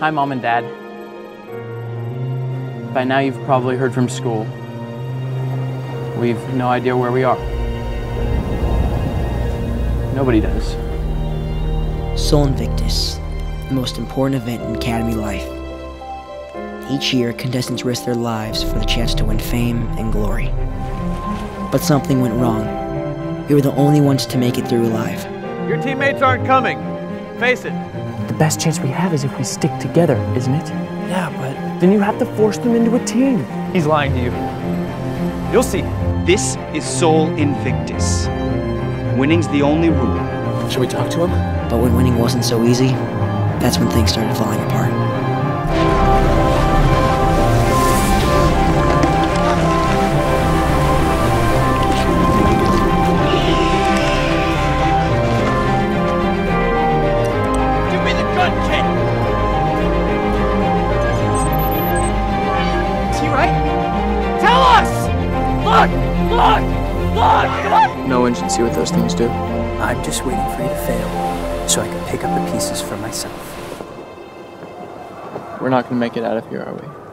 Hi, Mom and Dad. By now, you've probably heard from school. We've no idea where we are. Nobody does. Sol Invictus, the most important event in Academy life. Each year, contestants risk their lives for the chance to win fame and glory. But something went wrong. We were the only ones to make it through alive. Your teammates aren't coming. Face it. The best chance we have is if we stick together, isn't it? Yeah, but Then you have to force them into a team. He's lying to you. You'll see. This is Sol Invictus. Winning's the only rule. Should we talk to him? But when winning wasn't so easy, that's when things started falling apart. Give me the gun, kid. Is he right? Tell us! Look! Look! Look! No one should see what those things do. I'm just waiting for you to fail so I can pick up the pieces for myself. we're not gonna make it out of here, are we?